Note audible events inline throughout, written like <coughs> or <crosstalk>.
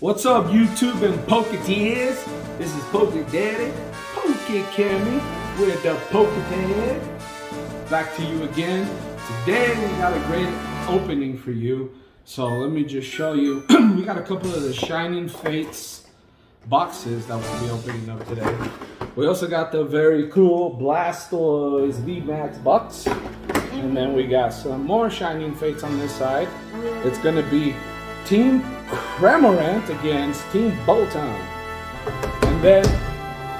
What's up, YouTube and Poketeers? This is Poke Daddy, Poke Cammy with the Poke Dad. Back to you again. Today we got a great opening for you. So let me just show you. <clears throat> we got a couple of the Shining Fates boxes that we'll be opening up today. We also got the very cool Blastoise VMAX box. And then we got some more Shining Fates on this side. It's gonna be Team Cramorant against Team Boltund. And then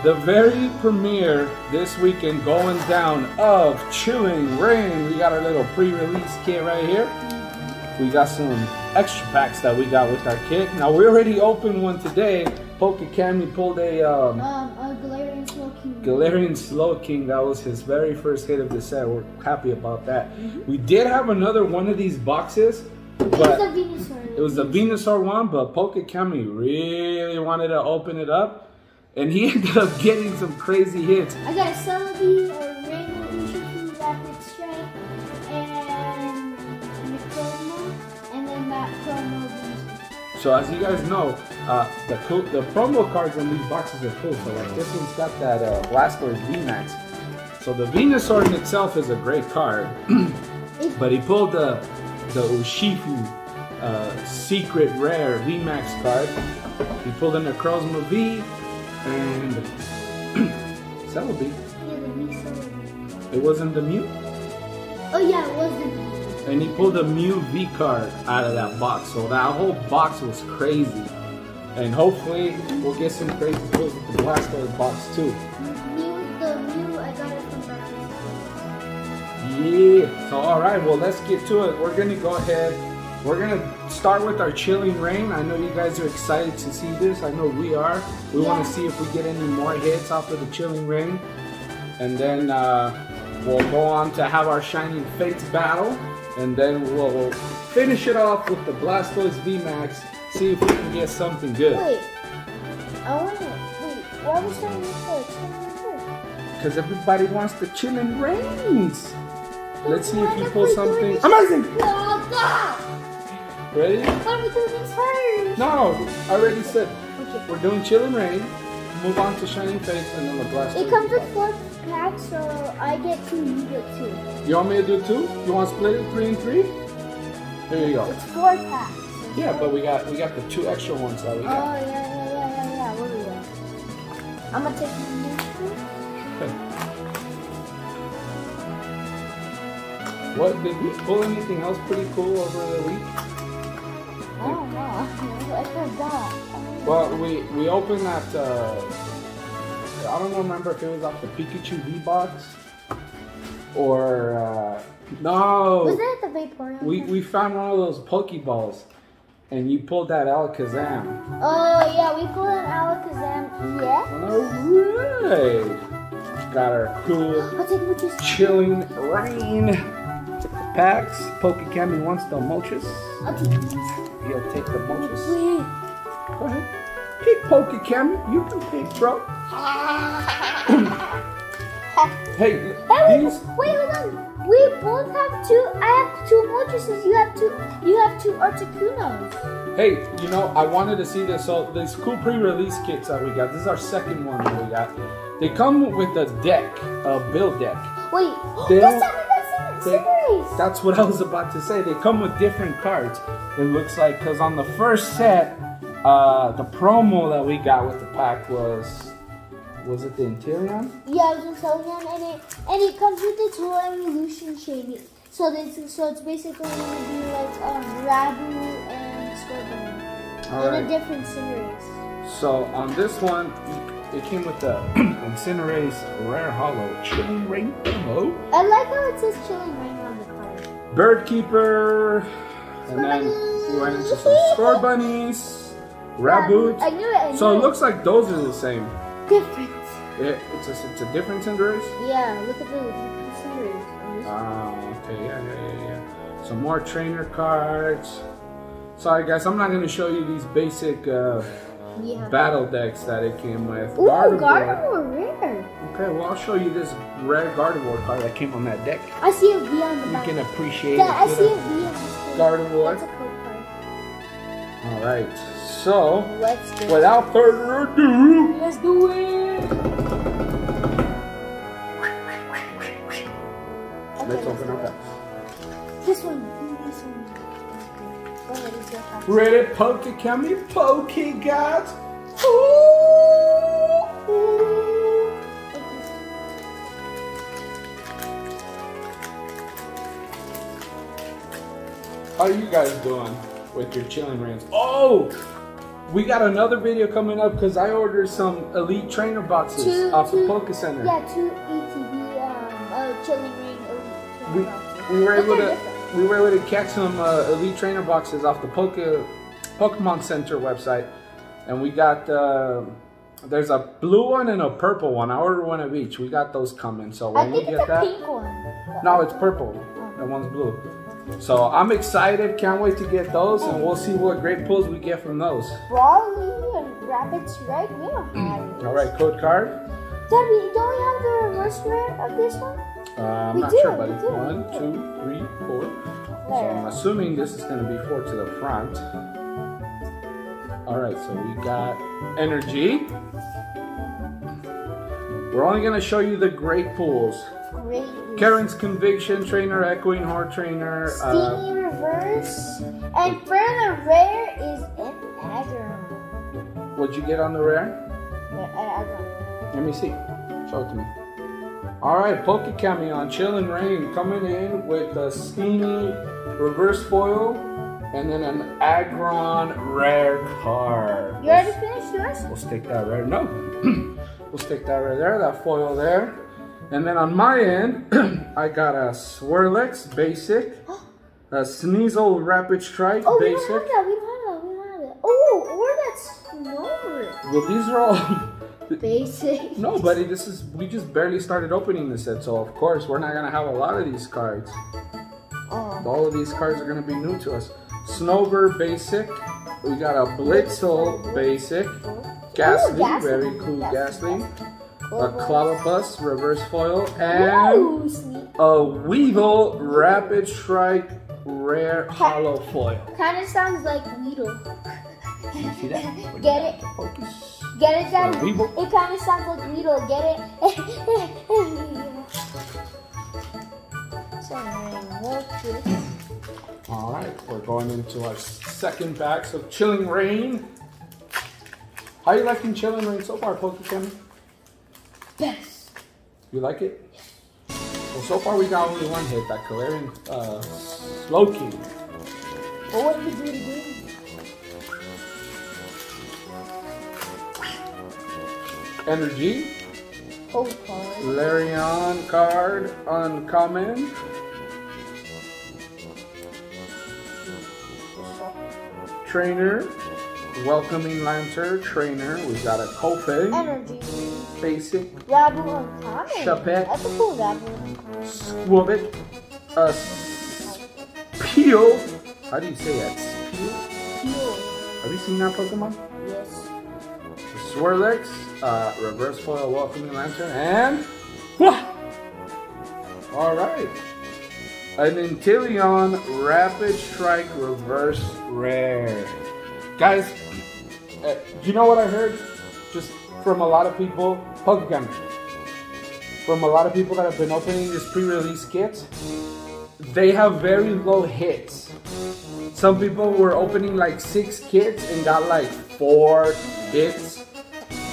the very premiere this weekend going down of Chilling Reign. We got our little pre-release kit right here. We got some extra packs that we got with our kit. Now we already opened one today. Poke Cammy pulled a um, Um, a Galarian Slowking. Galarian Slowking, that was his very first hit of the set. We're happy about that. We did have another one of these boxes, It was a Venusaur. it was the Venusaur one, but Poke Kami really wanted to open it up, and he <laughs> ended up getting some crazy hits. I got a Celebi, a Rainbow Urshifu, Rapid Strike, and a and then that promo Venusaur. So as you guys know, uh, the cool, the promo cards on these boxes are cool. So like this one's got that uh, Blastoise VMAX. So the Venusaur in itself is a great card, <clears throat> but he pulled the the Urshifu uh, secret rare VMAX card. He pulled in a Necrozma V and <clears throat> Celebi. Yeah, the V Celebi. It wasn't the Mew, Oh yeah, it was the and he pulled a Mew V card out of that box. So that whole box was crazy. And hopefully we'll get some crazy pulls with the Blastoise box too. Yeah. So all right, well let's get to it. We're gonna go ahead. We're gonna start with our chilling reign. I know you guys are excited to see this. I know we are. We want to see if we get any more hits off of the chilling reign, and then uh, we'll go on to have our shining fates battle, and then we'll finish it off with the Blastoise VMAX. See if we can get something good. Wait, I want to. Wait, why was that first? Because everybody wants the chilling reigns. Let's see if you pull something amazing. Oh Ready? Why are we doing this first? No, I already said Okay. we're doing chill and rain. Move on to shining face and then the blast. It comes with four packs, so I get two, you get two. You want me to do two? You want to split it three and three? Here you go. It's four packs. Yeah, but we got we got the two extra ones that we got. Oh got. yeah, yeah, yeah, yeah, yeah. What is that? I'm gonna take What did we pull anything else pretty cool over the week? I don't know. <laughs> I forgot. Well, we we opened that. Uh, I don't remember if it was off the Pikachu V box or uh, no. Was that the Vaporeon? We we found one of those Pokeballs, and you pulled that Alakazam. Oh yeah, we pulled an Alakazam. Yeah. Alright. Got our cool I'll take Muchus. chilling rain packs. Pokekami wants the Moltres. Take. He'll take the Moltres. Go ahead. Pick Pokekami. You can pick, bro. <coughs> Hey, Hey, these. wait, hold on. We both have two. I have two Moltres. You have two. You have two Articunos. Hey, you know, I wanted to see this. So, these cool pre-release kits that we got. This is our second one that we got. They come with a deck, a build deck. Wait. <gasps> They That's don't- how we got They- That's what I was about to say. They come with different cards. It looks like because on the first set, uh, the promo that we got with the pack was was it the Inteleon? Yeah, it was in and it and it comes with the Royal Evolution chain. So it's so it's basically gonna be like um Raboot and Scorpion All in a different series. So on this one, it came with the <clears throat> Incinerase Rare Hollow Chilling Reign promo, I like how it says Chilling Reign on the card. Bird Keeper, and then we went into some Scorbunnies, Raboot. I knew it. I knew So it looks like those are the same. different. It, it's a it's a different Cinderace. Yeah, look at the, look at the series on this. Oh, okay, yeah, yeah, yeah, yeah. Some more trainer cards. Sorry, guys, I'm not going to show you these basic uh, yeah. battle decks that it came with. Ooh, Gardevoir. Gardevoir rare. Okay, well, I'll show you this rare Gardevoir card that came on that deck. I see a V on the You back. can appreciate Yeah, I it. see a V on thing. Gardevoir. That's a code card. All right, So, without further ado, Let's do it. let's open our packs. This one. This one. Go ahead, it's your pack. Ready, Poke Cammy, Poke Gods. Ooh, ooh. How are you guys doing with your chilling rings? Oh, we got another video coming up because I ordered some elite trainer boxes Two- off two- the Poke Center. Yeah, two ETB um, uh, chilling ring elite. we, boxes. we were able to. We were able to catch some uh, elite trainer boxes off the Poke, Pokemon Center website, and we got uh, there's a blue one and a purple one. I ordered one of each. We got those coming. So when we get that, no, it's purple. That one's blue. So I'm excited. Can't wait to get those, and we'll see what great pulls we get from those. Brawly and Rapid Strike. We don't have. All right, code card. Debbie, don't we have the reverse rare of this one? Uh, I'm not do, sure, buddy. do. One, two, three, four. So I'm assuming this is going to be four to the front. All right, so we got energy. We're only going to show you the great pools. Great. Karen's Conviction Trainer, Echoing Heart Trainer. Uh, reverse. And for the rare is an aggro. what'd you get on the rare? Aggro. Let me see. Show it to me. All right, Poke Camion, Chill and Rain coming in with a Steamy reverse foil and then an Aggron rare card. You already finished yours? We'll stick that right. No, <clears throat> we'll stick that right there. That foil there, and then on my end, <clears throat> I got a Swirlix basic, <gasps> a Sneasel Rapid Strike Oh, we don't have that. We don't have that. We don't have that. Oh, or that's Snover. Well, these are all. <laughs> Basic. <laughs> no, buddy. This is we just barely started opening the set, so of course we're not gonna have a lot of these cards. Oh. All of these cards are gonna be new to us. Snowbird basic. We got a Blitzle basic. Gastly, Gastly. very cool Gastly. A Global. Reverse foil and Ooh, a Weavile Rapid Strike rare hollow foil. Kind of sounds like Weedle. You see that? <laughs> Get it? Focus. Get it, Dad? A It kind of sounds like Weedle. Get it? <laughs> This. All right, we're going into our second box of Chilling Reign. How you liking Chilling Reign so far, Pokemon? Best. You like it? Well, so far we got only one hit, that Galarian uh, Slowking. But what if we do it Energy, Hold card. Larion card, uncommon. Trainer, Welcoming Lantern, Trainer. We got a Kofe, Energy. Basic, Raboot uncommon. Chapet. That's a cool Raboot. Squibit, a Peel. How do you say that? Peel? Pure. Have you seen that Pokemon? Yes. Swirlix, uh, Reverse Foil Welcoming Lantern, and. Alright. An Inteleon Rapid Strike Reverse Rare. Guys, uh, you know what I heard? Just from a lot of people, Pokemon. From a lot of people that have been opening this pre-release kit, they have very low hits. Some people were opening like six kits and got like four hits.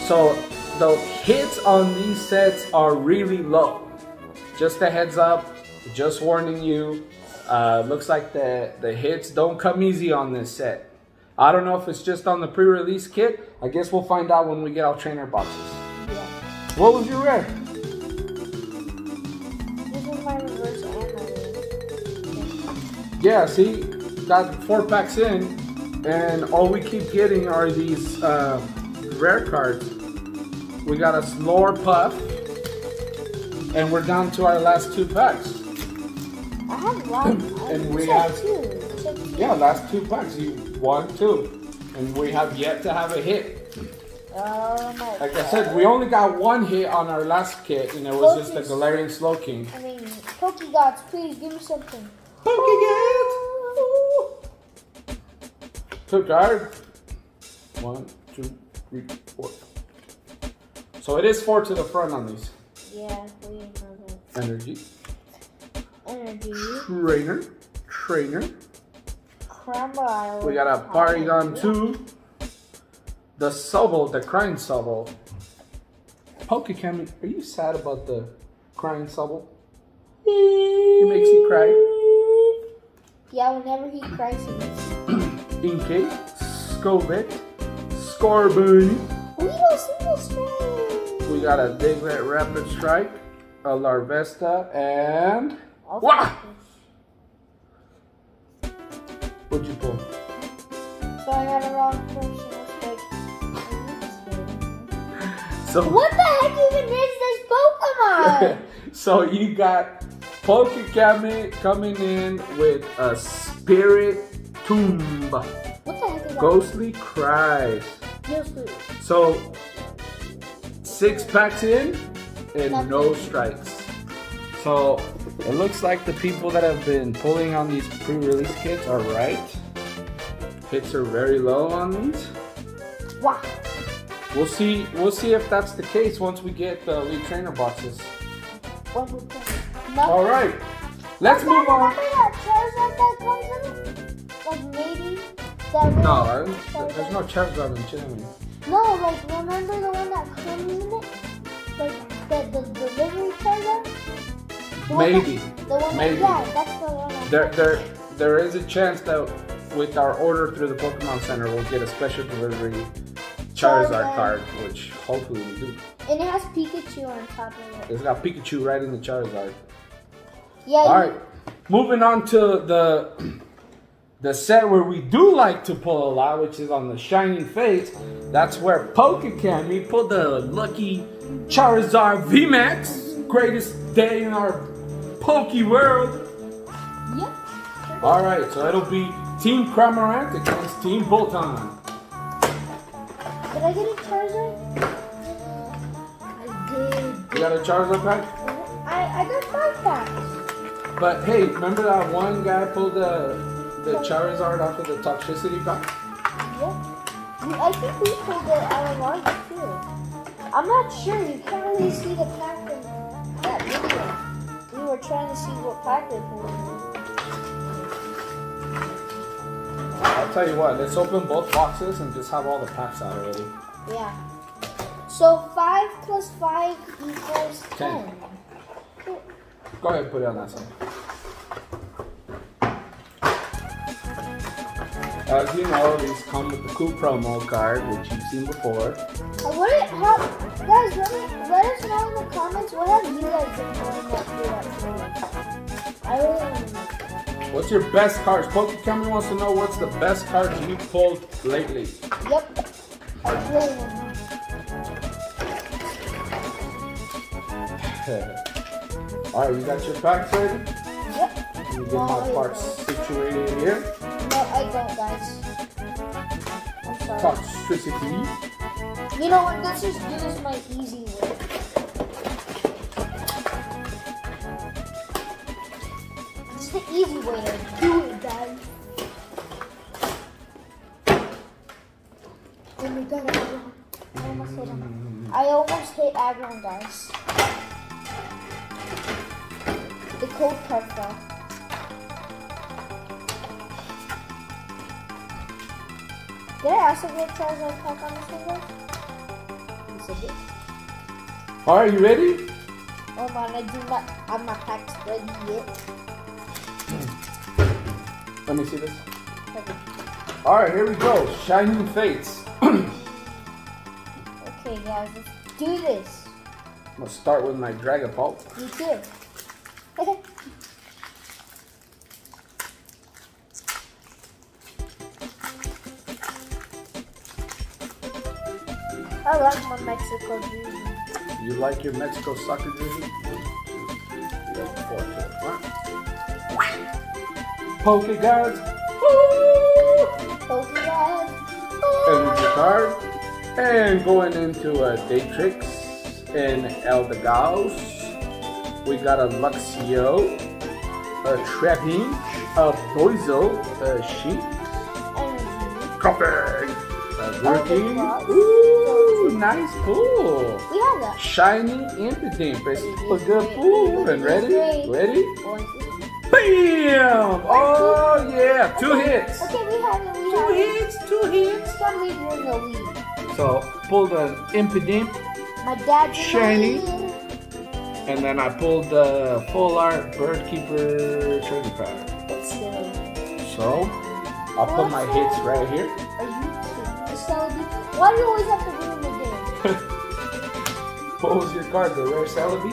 So the hits on these sets are really low. Just a heads up, just warning you. Uh, looks like the, the hits don't come easy on this set. I don't know if it's just on the pre-release kit. I guess we'll find out when we get our trainer boxes. Yeah. What was your rare? This is my reverse and. Yeah, see, got four packs in, and all we keep getting are these uh, rare cards. We got a Slurpuff, and we're down to our last two packs. I have one. And we have- two. Yeah, last two packs. You one, two, and we have yet to have a hit. Oh my Like I said, we only got one hit on our last kit, and it was just the. Galarian Slowking. I mean, Pokegods, please give me something. Pokegat! Two card. One, two, three, four. So it is four to the front on these. Yeah, we know that. Energy, Energy. trainer, trainer. Cromwell. We got a Porygon 2. The Sobble, the crying Sobble. Pokecam, are you sad about the crying Sobble? He makes you cry. Yeah, whenever he cries, he makes Inkay, Skobit, Scorbunny. Weedle single strike. We got a Diglett Rapid Strike, a Larvesta, and. Wah! What'd you pull? So I got a wrong person. So, What the heck even is this Pokemon? <laughs> so you got Pokecam coming in with a Spirit Tomb. what the heck is that? Ghostly Cries. Ghostly. So, six packs in and no strikes. So, it looks like the people that have been pulling on these pre release kits are right. Hits are very low on these. Wow. We'll see. We'll see if that's the case once we get the lead trainer boxes. What would that? Nothing. All right, let's move on. that Charizard that comes in? Like maybe that No, there's no Charizard in Chile. No, like remember the one that comes in it? Like the the delivery Charizard? The one Maybe. That, the one Maybe. That, yeah, that's the one. There, there, there is a chance that with our order through the Pokemon Center, we'll get a special delivery Charizard Charizard. card, which hopefully we do. And it has Pikachu on top of it. It's got Pikachu right in the Charizard. Yeah. All you- moving on to the the set where we do like to pull a lot, which is on the Shining Face, That's where Pokecam pulled the lucky Charizard VMAX, greatest day in our Poke world. Yeah. All right, so it'll be Team Cramorant against Team Boltund. Did I get a Charizard? I did. You got a Charizard pack? I, I got five packs. But hey, remember that one guy pulled the the Charizard off of the Toxicity pack? Yeah. I think we pulled it out of ours too. I'm not sure. You can't really see the pack in that video. We were trying to see what pack they pulled. I'll tell you what, let's open both boxes and just have all the packs out already. Yeah. So five plus five equals Ten. ten. Go ahead, put it on that side. As you know, these come with the cool promo card, which you've seen before. What how, guys, let, me, let us know in the comments what have you guys been that through. I really want to know. What's your best cards? Pokemon wants to know what's the best cards you pulled lately. Yep. I really want to know. <laughs> Alright, you got your packs ready? Yep. Let me get my parts situated here. Don't, guys. I'm sorry. Toxicity. You know what? Let's just do this my easy way. This is the easy way to do it, guys. Oh my god, I almost hit him. I almost hit Aggron, guys. The cold card fell. Did I also get Charizard pack on this one, guys? Yes, I did. Alright, you ready? Oh man, I do not have my packs ready yet. Let me see this. Okay, Alright, here we go. Shining Fates. <clears throat> Okay, guys, let's do this. I'm gonna start with my Dragapult. Me too. I like my Mexico jersey. You like your Mexico soccer jersey? Four to? Poke guards. Energy card. And going into a Datrix and Eldegoss. We got a Luxio, a Trapinch, a Boizo, a Sheep. Coffee, a Uh, Ooh, nice pool. We have that. Shiny Impidimp. It's a good pool. And ready? Ready? Bam! Oh yeah, two hits. Okay, we have it. We Two have it. hits, two hits. It's gonna leave you in the lead. So pulled an Impidimp, My dad's Shiny. and then I pulled the Full Art Birdkeeper Certified. But still, So I'll put my hits right here. are you kidding? It's. Why do you always have to the? What was your card? The rare Celebi?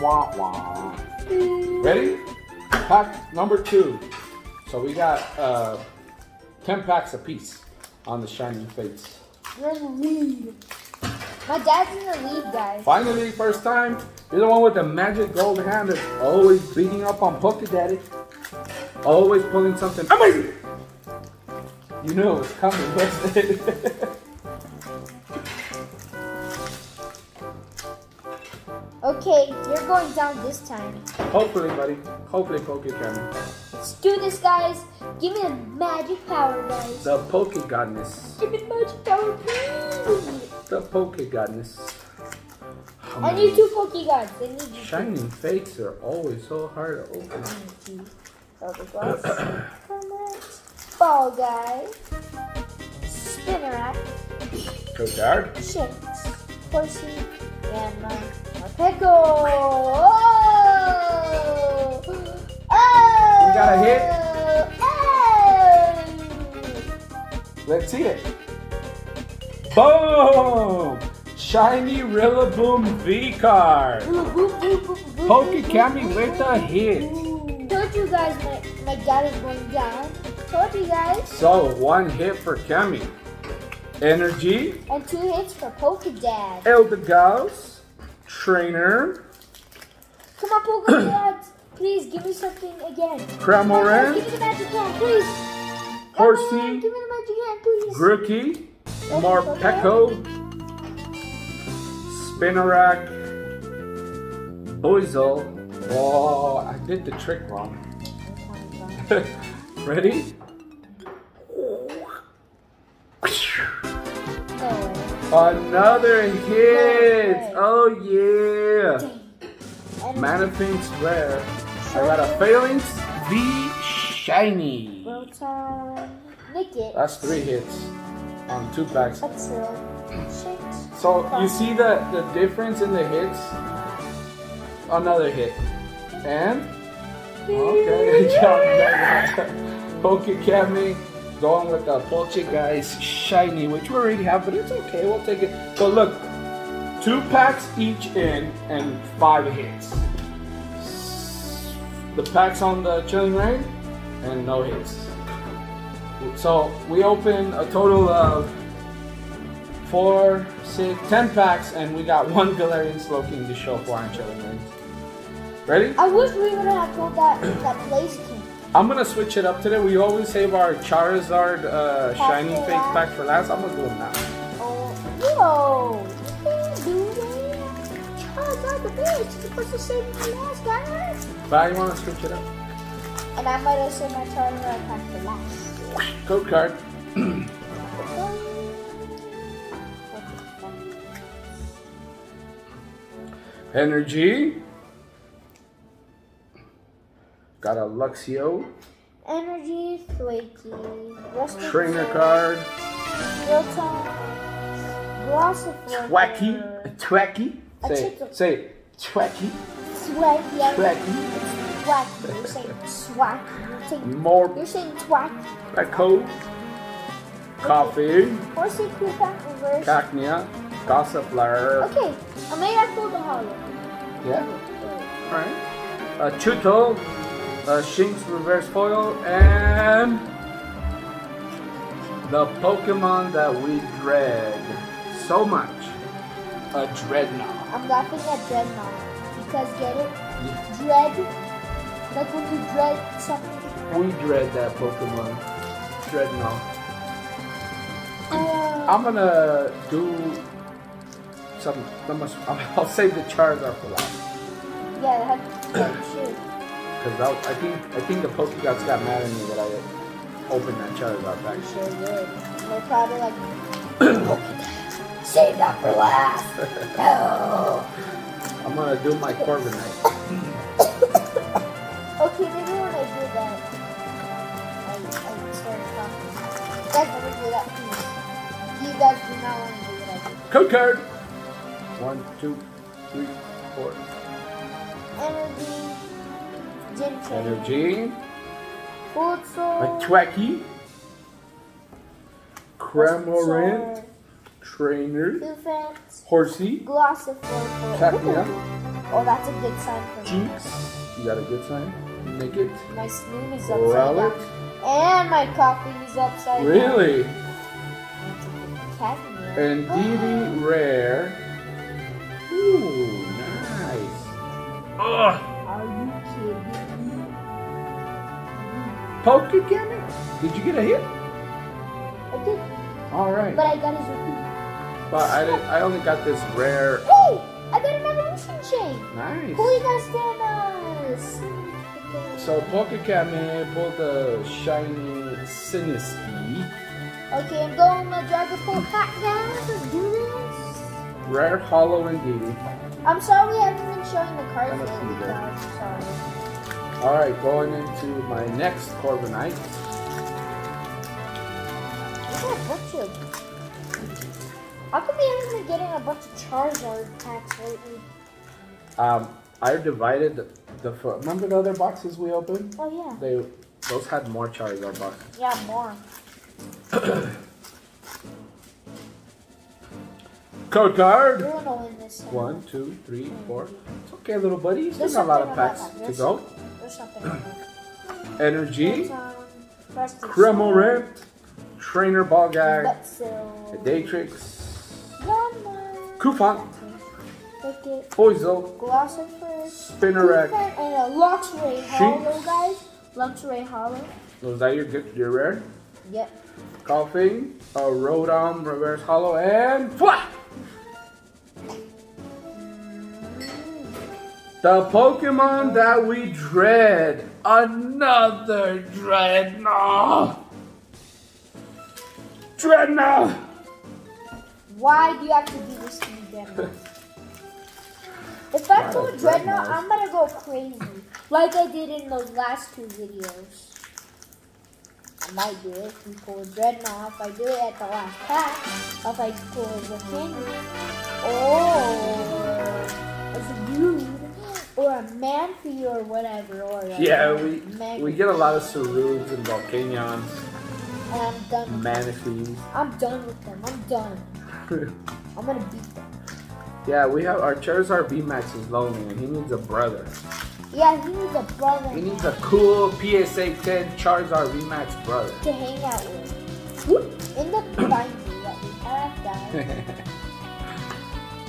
Wah wah. Ready? Pack number two. So we got uh, 10 packs apiece on the Shining Fates. You're in the lead. My dad's in the lead, guys. Finally, first time, you're the one with the magic gold hand that's always beating up on Poke Daddy. Always pulling something amazing. You knew it was coming, wasn't it? <laughs> Okay, you're going down this time. Hopefully, buddy. Hopefully, Poke Camera. Let's do this, guys. Give me the magic power, guys. The Poke Godness. Give me the magic power, please. The Poke Godness. Oh, I need two Poke Gods. They need you. Shining Fates are always so hard to open. two. Double glass. Come on. Ball guy. Spinarak. Go guard. Shanks. Horsey. And uh, Morpeko. Oh! Oh! You got a hit? Oh! Let's see it. Boom! Shiny Rillaboom V card. Poke Cami with a hit. Told you guys my, my dad is going down. Told you guys. So, one hit for Cami. Energy, And two hits for Poke Dad. Trainer, Come on, Poke Dads. Please give me something again. Cramoran, Give me the magic hand, please. Horsey, Give me the magic hand, please. Rookie, Morpeko, Spinarak, Boizel. Oh, I did the trick wrong. <laughs> Ready? Another hit! Oh yeah! And Manafin's rare. I got a Phalanx V Shiny. Rotom. Nick it. That's three hits on two packs. That's real. Shit. So you see the, the difference in the hits? Another hit. And okay, good <laughs> job. Poke Cami going with the Polteageist Shiny, which we already have, but it's okay. We'll take it. But look, two packs each in and five hits. The packs on the Chilling Reign and no hits. So we open a total of four, six, ten packs, and we got one Galarian Slowking to show for our Chilling Rings. Ready? I wish we would have pulled that that place. I'm gonna switch it up today. We always save our Charizard uh, Shining Fake pack for last. I'm gonna do it now. Oh, yo, you can't do that. Charizard the bitch. You're supposed to save for last, guys. But you wanna switch it up? And I might have saved my Charizard pack for last. Code card. <coughs> Energy. Got a Luxio. Energy, Rustic Trainer card. Rotom, Glossifer, Twacky. Twacky. Say Say. Twacky. Yeah. Twacky. It's You're saying swag. You're saying, More you're saying twat. Echo. Coffee. Horsey, Koopa, Reverse. Cacnea. Gossipler. Okay, I may have pulled a hollow. Yeah. Alright. A Chuto. A Shinx reverse foil. And. The Pokemon that we dread so much. A Dreadnought. I'm laughing at Dreadnought. Because get it? Dread. Like when you dread something. We dread that Pokemon. Dreadnought. Uh, I'm gonna do some. I'll save the Charizard for last. yeah, that, that should. Cause I, I think I think the Pokegods got mad at me that I opened that Charizard pack. You sure would. And they're probably like, <coughs> save that for last. No. I'm gonna do my Corviknight. <laughs> Okay, maybe when I do that, I, I start talking. You guys never do that, please. You guys do not want to do what I do. Code card. One, two, three, four. Energy, gin train, Energy. food A soul, Twacky. Cramorant. Trainer. defense, Horsey. glossifer. Cacnea. Oh, that's a good sign for me. Jinx. You got a good sign? Make it. My spoon is upside Relic. down. And my coffee is upside down. Really? Cacnea. And DD Rare. Ooh, nice. Ugh. Are you kidding me? Pokemon? Did you get a hit? I did, All right. but I got his repeat. But I did, I only got this rare. Hey! I got an evolution chain! Nice. Holy Gastanas! So Pokemon pulled the shiny Sinistea. Okay, I'm going with Dragapult pack guys. Let's do this. Rare Hollow indeed. I'm sorry I haven't been showing the cards lately, guys. I'm sorry. Alright, going into my next Corviknight. I got a bunch of. How come we haven't been getting a bunch of Charizard packs lately? Um, I divided the, the remember the other boxes we opened? Oh yeah. They those had more Charizard boxes. Yeah, more. <clears throat> Code card. We're gonna win this. time. One, two, three, four. It's okay, little buddy. You still got a lot of packs to go. There's something. in there. Energy, Cramorant, Trainer. Datrix, Yanma. Cufant, Wicket. Poizel, Spinarak. And a Luxray Hollow, guys. Luxray Hollow. Was that your good, your rare? Yep. Coughing, a Rotom, Reverse Hollow, and Fwah! The Pokemon that we dread. Another Dreadnought. Dreadnought. Why do you have to do this to me, Dreadnought? if I pull a Dreadnought, Dreadnought? I'm gonna go crazy. Like I did in those last two videos. I might do it if we pull a Dreadnought. If I do it at the last pack. If I pull a Henry. Or as a dude. Or a Manfi or whatever. Or a Yeah, we we get a lot of Saruds and Volcanions, And I'm done. I'm done with them. I'm done. <laughs> I'm gonna beat them. yeah, we have our Charizard VMAX is lonely and he needs a brother. Yeah, he needs a brother. He needs a cool PSA 10 Charizard VMAX brother. to hang out with. In the binder that we have, guys.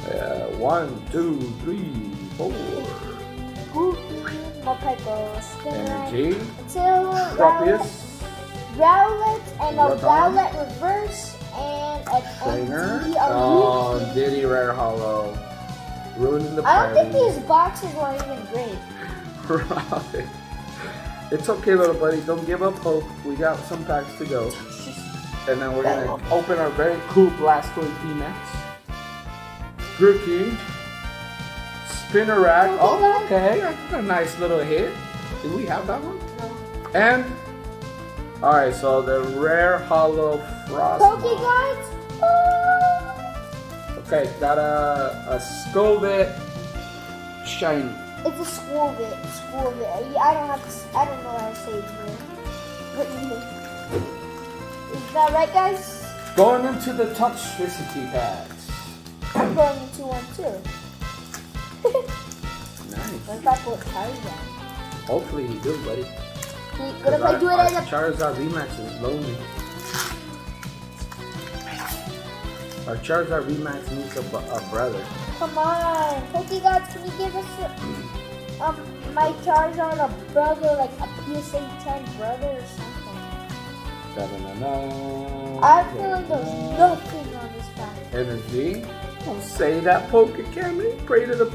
Yeah, one, two, three, four. Goofy, Multiple, Spinner, Energy, until Tropius, Rowlet, and a Rowlet reverse, and an Trainer. Oh, Diddy Rare Hollow. Ruining the I don't think these boxes were even great. <laughs> Right. It's okay, little buddy. Don't give up hope. We got some packs to go. And then we're gonna open our very cool Blastoise VMAX. Grookey. Spinarak. Oh, oh okay. That's a nice little hit. Did we have that one? No. And alright, so the rare hollow frost. Pokeguards? Oh! Okay, got a a Scovet shiny. It's a Squirvit. Squirvit. I don't have to. s- I don't know how to say it. here. But Is that right, guys? Going into the Toxtricity pads. I'm going into one too. Nice. What if I put Tarzan? Hopefully you do, buddy. What if I do it our, as our a Charizard VMAX is lonely. Our Charizard VMAX needs a, a brother. Come on, Pokegods, can you give us a, um my Charizard a brother, like a PSA 10 brother or something? Da-da-da-da. I feel like there's nothing on this pack. Energy. Don't say that, Pokecammy. Pray to the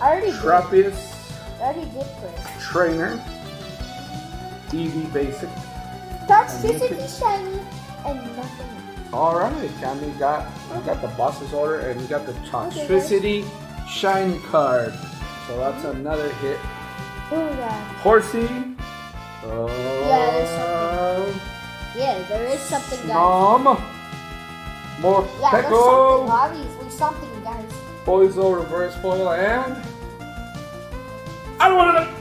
I already did. Tropius, I already did first. Trainer, Eevee Basic, Touch Toxtricity shiny and nothing else. All right, Cammy got we got the boss's order and we got the Toxtricity shiny card. So that's mm-hmm. another hit. Oh god. Horsey. Oh. Yeah, there's something. Oh. Yeah, there is something, guys. Nom. More Yeah, there's something. Obviously something, guys. Poizo reverse foil and. I don't want to.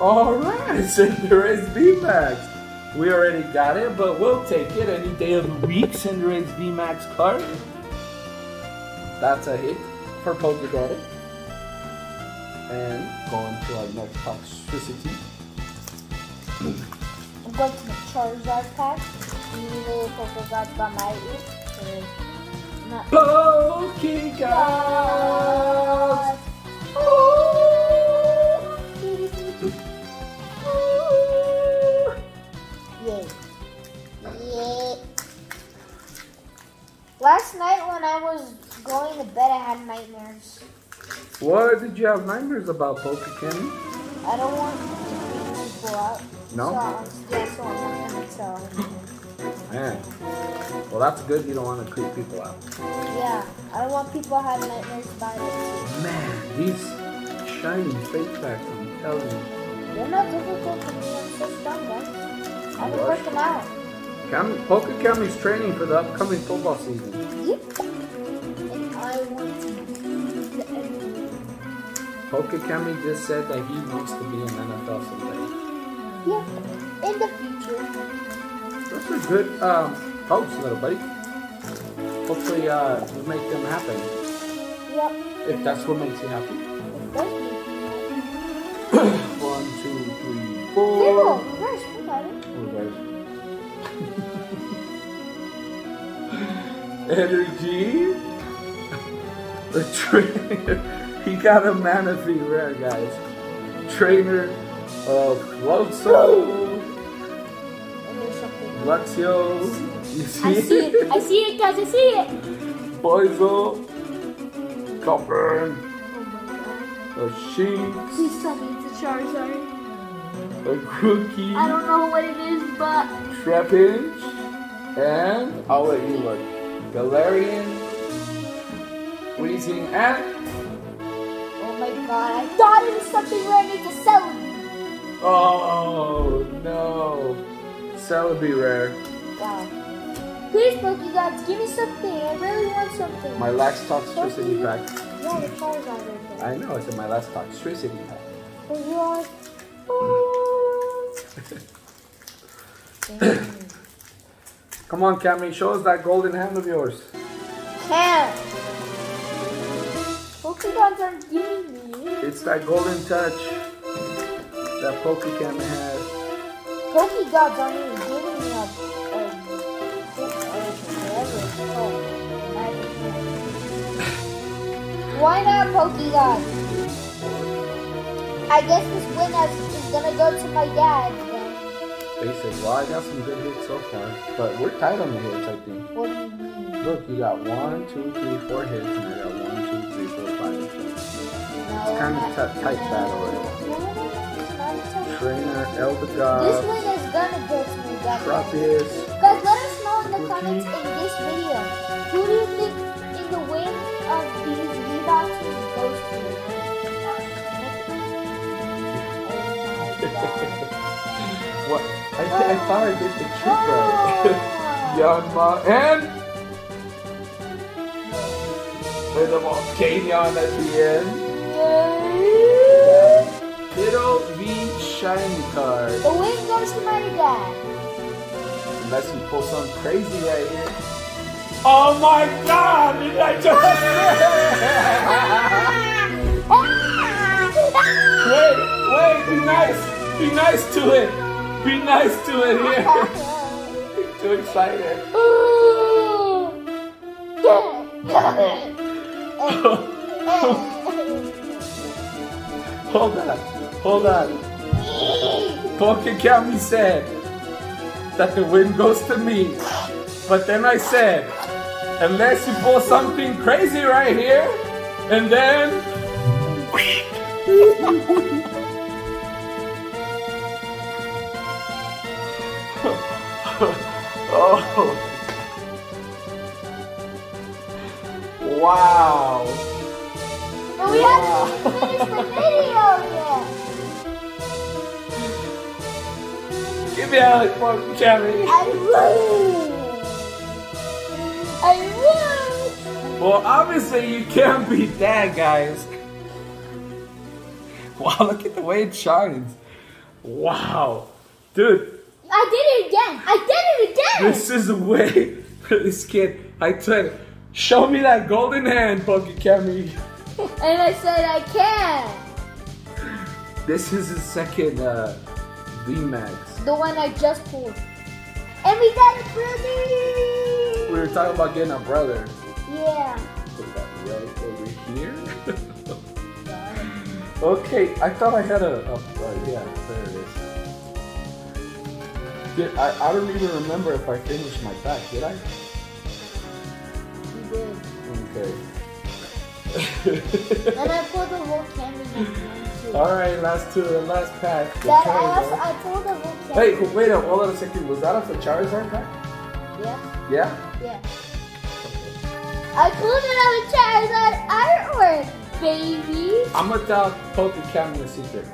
Alright, Cinderace VMAX. We already got it, but we'll take it any day of the week. Cinderace VMAX card. That's a hit for Pokédot. And going to our next toxicity. I'm going to the Charizard pack. You little Pokegods by my ear. Not Yay. Yay. Last night when I was going to bed, I had nightmares. What did you have nightmares about, Pokekenny? I don't want to creep people out. No? So, yeah, so I'm not going to tell anyone. Man. Well, that's good. You don't want to creep people out. Yeah, I don't want people having nightmares about it. Man, these shiny fake packs, I'm telling you. They're not difficult to me. I'm so strong, guys. I can work them out. Cam, Pokecami's training for the upcoming football season. Yep. And I want to be the. Pokecami just said that he wants to be in NFL someday. Yeah. In the future. Those are good um, hopes, little buddy. Hopefully, uh, you make them happen. Yep. If that's what makes you happy. One, two, three, four. does make me One, two, three, Zero. Reverse. We got it. <laughs> Energy. The trainer. <laughs> He got a Manaphy rare, guys. Trainer of And Luxio. You see I see it. I see it, guys. I see it. Coburn. Oh. A Shinx. Please tell me it's a Charizard. A Crookie. I don't know what it is, but Trapinch, and I'll let you look. Galarian, Weezing, and oh my god, I thought it was something rare. to a Celebi. oh no, Celebi rare. Wow. Please, Pokegods, give me something. I really want something. My last toxicity pack. Yeah, the Charizard right there. I know it's in my last toxicity pack. Oh, you are. Come on, Cammy, show us that golden hand of yours. Can't. Pokegods aren't giving me. It's that golden touch that Pokecam has. Pokegods aren't even giving me a. a, a whatever it's called. Magic. Why not Pokegods? I guess this win is, is gonna go to my dad. Basic. Well, I got some good hits so far, but we're tight on the hits, I think. What do you mean? Look, you got one, two, three, four hits, and I got one, two, three, four, five hits. No, Kind of tight battle right not a tough- This win is gonna go to my dad. Tropius, Guys, let us know in the comments in this video. Who do you think in the win of these V-Boxes goes to? <laughs> what? I, th- I thought I did the trick Oh <laughs> right. Yanma, and with a volcano at the end. Shiny card. The win goes to my dad. Unless you pull something crazy right here. Oh my god! Did I just <laughs> Wait, wait, be nice. Be nice to it. Be nice to it here. <laughs> Too excited. <laughs> Hold on. Hold on. Pokekami said that the win goes to me. But then I said, unless you pull something crazy right here, and then oh. Wow. But we haven't finished the video yet. Give me out, fuck Jerry. I won. I won. Well, obviously you can't beat that, guys. <laughs> Wow, look at the way it shines. Wow. Dude, I did it again. I did it again. this is the way <laughs> this kid, I said, show me that golden hand, Pokey Cammy. <laughs> And I said I can. This is his second uh, VMAX. The one I just pulled. And we got a brother. We were talking about getting a brother. Yeah. Put that right over here. okay, I thought I had a, a uh, yeah, there it is. Did, I, I don't even remember if I finished my pack, did I? We did. Okay. And I pulled the whole candy <laughs> too. Alright, last two, the last pack. the That I also I pulled the whole candy. Hey, wait a hold on a second. Was that off the Charizard pack? Yeah. Yeah? Yeah. I pulled it out of Charizard artwork, baby. I'm gonna tell Poke Cam a secret.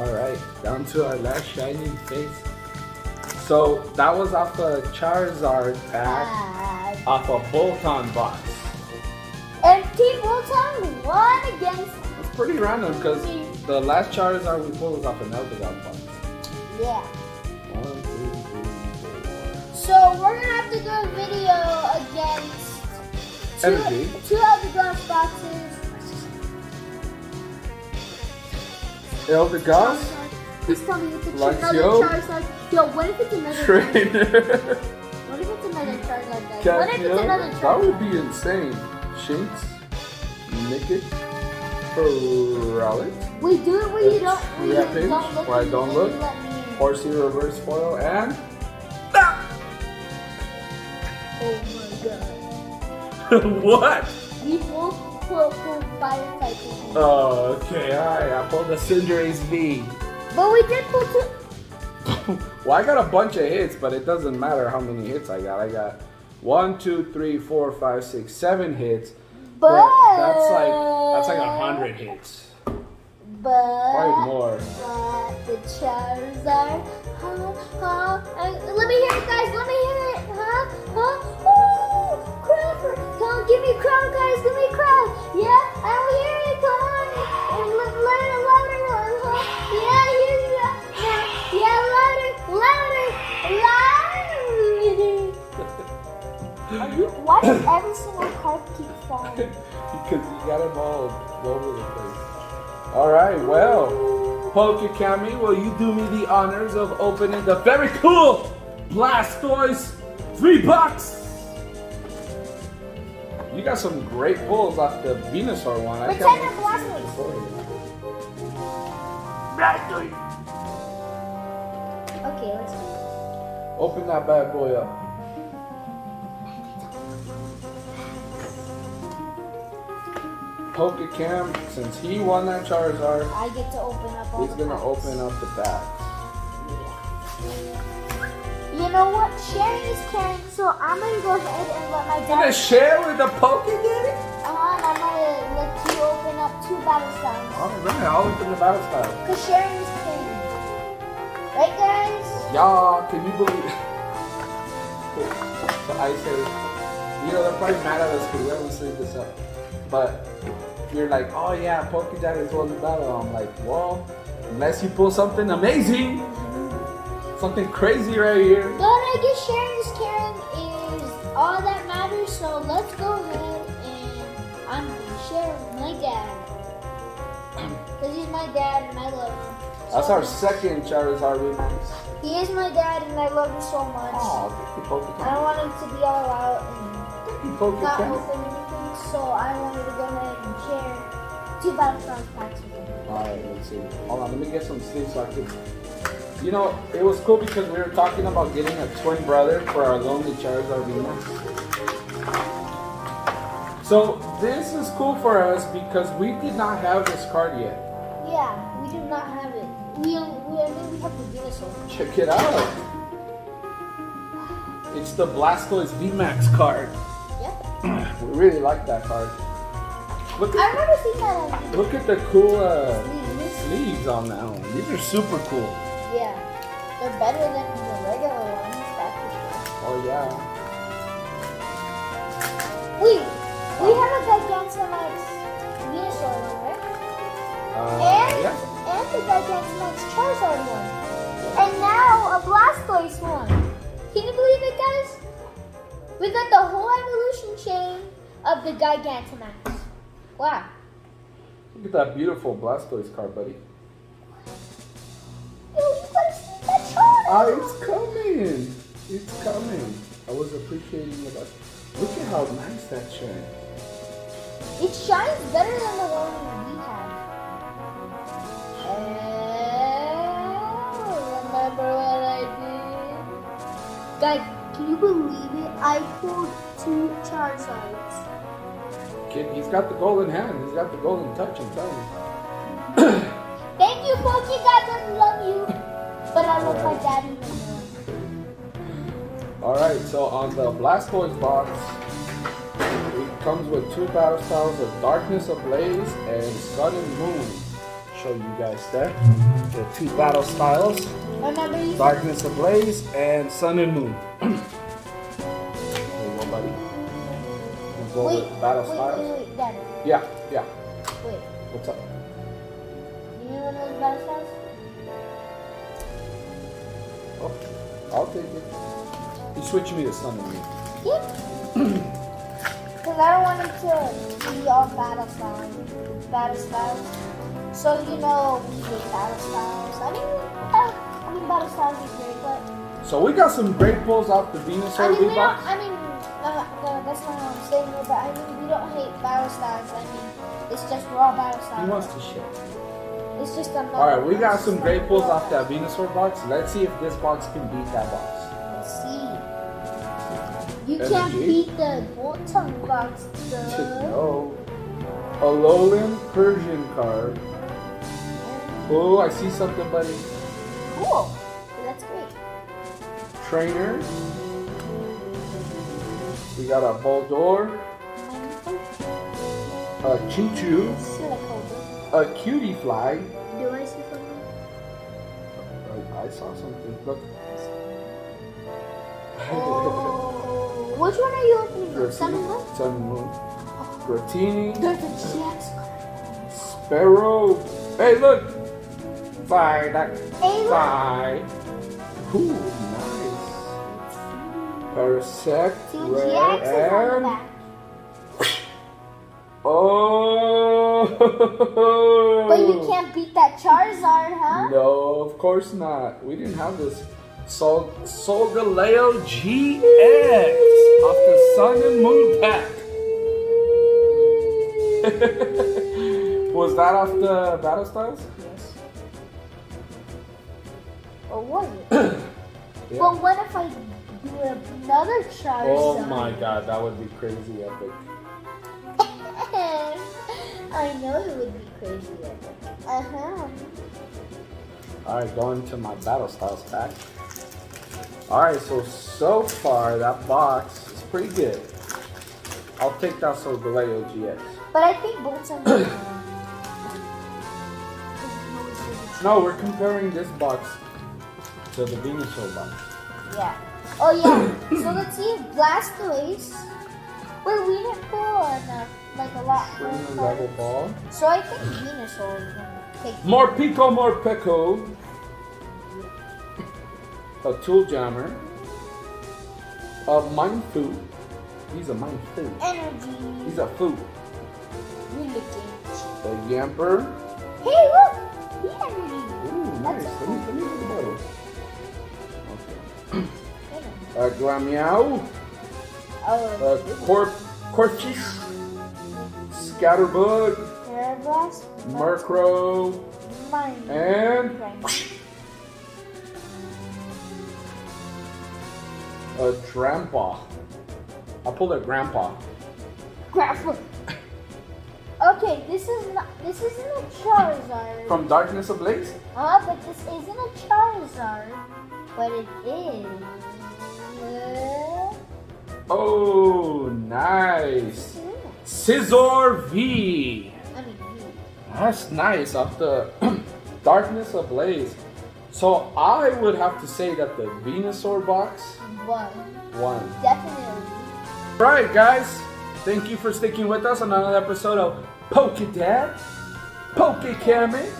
All right, down to our last Shining Fates. So that was off the Charizard pack, off a Boltund box. And Team Voltan won against. It's pretty random because the last Charizard we pulled was off an Eldegoss box. Yeah. One, two, three, four. So we're gonna have to do a video against two, Energy. two Eldegoss boxes. Eldegoss? Please tell me it's a Like another Yo? Charizard. Yo, what if it's another Charizard? Trainer. <laughs> What if it's another Charizard? Guys? What if it's Casio? another That would be insane. Shinx, Nickit, Ferrolit, We do it where you don't, where you don't look. where I don't look. you let me in. Horsey Reverse Foil, and. Ah! Oh my god. <laughs> what? We both pull, pull fire types. Oh, okay, alright. I pulled the Cinderace V. But we did pull two. <laughs> Well, I got a bunch of hits, but it doesn't matter how many hits I got. I got one, two, three, four, five, six, seven hits. But that's like that's like a hundred hits. But Probably more. But the Charizard, huh, huh? Uh, let me hear it, guys. Let me hear it, huh, huh? Ooh, Crawford, come on, give me a crown, guys. Give me a crown. Yeah, I don't hear it. Come on, and let, let it louder, huh? Yeah, I hear you. Yeah, yeah, louder, louder, louder. Are you, why does every single card keep falling? <laughs> because you got them all over the place. Alright, well. Pokekami, will you do me the honors of opening the very cool Blastoise three bucks? You got some great pulls off the Venusaur one. I Pretend can't they're Blastoise. Blastoise. Okay, let's do it. Open that bad boy up. Pokecam, since he won that Charizard, I get to open up all he's the gonna packs. open up the bag. You know what? Sharing is caring, so I'm gonna go ahead and let my dad. Gonna share with the Pokemon? Uh-huh, and I'm gonna let you open up two battle styles. Alright, I'll open the battle style. Because sharing is caring. Right, guys? Y'all, can you believe So I say, you know, they're probably mad at us because we haven't seen this up. But you're like, oh yeah, Pokejack is won the battle. I'm like, well, unless you pull something amazing, something crazy right here. But I guess sharing is caring is all that matters, so let's go ahead and I'm gonna share with my dad. <clears throat> Because he's my dad and I love him. That's so our much. second Charizard remix. He is my dad and I love him so much. Thank you, I Pokemon. don't want him to be all out and you, not open anything, so I wanted to go ahead and share two Battlefront packs with him. Alright, let's see. Hold on, let me get some sleep so I can You know, it was cool because we were talking about getting a twin brother for our lonely Charizard VMAX. So this is cool for us because we did not have this card yet. Yeah, we do not have it. We only, we only have the Venusaur. Check it out. It's the Blastoise VMAX card. Yep. <clears throat> We really like that card. Look I at remember seeing that look at the cool uh, sleeves on that one. These are super cool. Yeah. They're better than the regular ones, that's for sure. Oh yeah. Wait, we have a Gigantamax Venusaur one, right? Uh, And, yeah. and the Gigantamax Charizard one. And now a Blastoise one. Can you believe it, guys? We got the whole evolution chain of the Gigantamax. Wow. Look at that beautiful Blastoise card, buddy. Ah, it's coming. It's coming. I was appreciating the Blast- Look at how nice that shine. It shines better than the one we have. Oh, remember what I did? Guys, can you believe it? I pulled two Charizards. Kid, he's got the golden hand. He's got the golden touch. I'm telling you. Thank you, Pokey God, I love you. <laughs> But I love my daddy. All right, so on the Blastoise box, it comes with two battle styles of Darkness Ablaze and Sun and Moon. Show you guys that. The two battle styles, Remember you Darkness Ablaze and Sun and Moon. there you go, buddy. We'll go Wait, with battle wait, styles. wait, wait, Daddy. Yeah, yeah. Wait, What's up? you know those battle styles? Oh, I'll take it. You switch me to Moon. Yep. <clears throat> Because I don't want him to be all battle styles. Battle styles. So, you know, we hate battle styles. I mean, uh, I mean, battle styles is great, but. So we got some great pulls off the Venus I mean, we don't. I mean, uh, no, that's not what I'm saying here, but I mean, we don't hate battle styles. I mean, it's just raw battle styles. He wants to shit. It's just. All right, we got some great pulls off that Venusaur box. Let's see if this box can beat that box. Let's see. You Energy. can't beat the Boltund box, <laughs> though. No. A Alolan Persian card. Oh, I see something, buddy. Cool. That's great. Trainer. We got a Boldore, um, a Choo-Choo, Silicobra. A Cutiefly. Do I see something? I, I saw something. Look. Oh, <laughs> which one are you opening? Sun and Moon? Sun and Moon. Dratini. There's a GX card. Spearow. Hey, look. Fly. That. Hey, look. Fly. Ooh, nice. Parasect. Rare. But you <laughs> can't beat that Charizard, huh? No, of course not. We didn't have this. Sol Solgaleo GX off the Sun and Moon pack. <laughs> Was that off the Battle Styles? Yes. Or was it? Yeah. <coughs> But what if I do another Charizard? Oh my god, that would be crazy epic. I know it would be crazy. Uh huh. Alright, going to my Battle Styles pack. Alright, so so far that box is pretty good. I'll take that Solgaleo GX. But I think both are. <clears throat> No, we're comparing this box to the Venusaur box. yeah. Oh yeah. so let's see if Blastoise. Wait, we didn't pull enough, like a lot. more Trainer level ball. So I think Venusaur is gonna take. More Pico, more Peco. A Tool Jammer. A Mind Food. He's a Mind Food. Energy. He's a food. Relicanth. A Yamper. Hey, look! The energy. Ooh, nice. That's Let me, let me the bottle. Okay. Oh, A Glameow. A Corp, Corphish. Scatterbug, Murkrow, and a grandpa. I pulled a grandpa. Grandpa. Okay, this is not this isn't a Charizard. From Darkness of Ah, uh, but this isn't a Charizard. But it is. Uh... Oh, nice. Scizor V. I mean, you. That's nice. The <clears throat> Darkness Ablaze. So I would have to say that the Venusaur box One. won. Definitely. Alright, guys. Thank you for sticking with us on another episode of Pokedad, Pokecammy,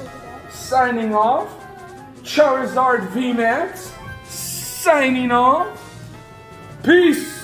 signing off. Charizard VMAX, signing off. Peace.